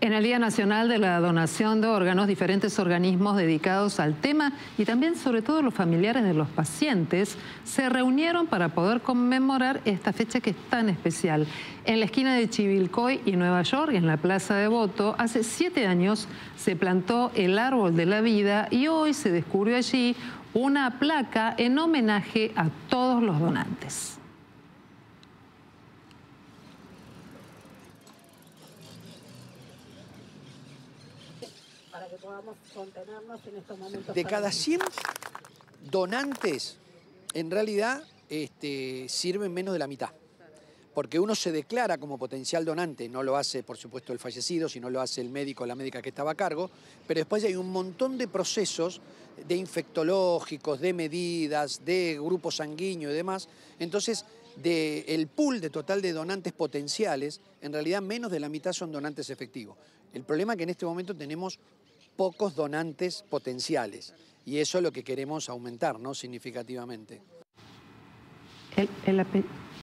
En el Día Nacional de la Donación de Órganos, diferentes organismos dedicados al tema y también sobre todo los familiares de los pacientes se reunieron para poder conmemorar esta fecha que es tan especial. En la esquina de Chivilcoy y Nueva York, en la Plaza de Voto, hace siete años se plantó el árbol de la vida y hoy se descubrió allí una placa en homenaje a todos los donantes. Para que podamos contenernos en estos momentos. De cada 100 donantes, en realidad este, sirven menos de la mitad. Porque uno se declara como potencial donante, no lo hace por supuesto el fallecido, sino lo hace el médico o la médica que estaba a cargo, pero después hay un montón de procesos de infectológicos, de medidas, de grupo sanguíneo y demás. Entonces, del pool de total de donantes potenciales, en realidad menos de la mitad son donantes efectivos. El problema es que en este momento tenemos pocos donantes potenciales. Y eso es lo que queremos aumentar, ¿no? Significativamente.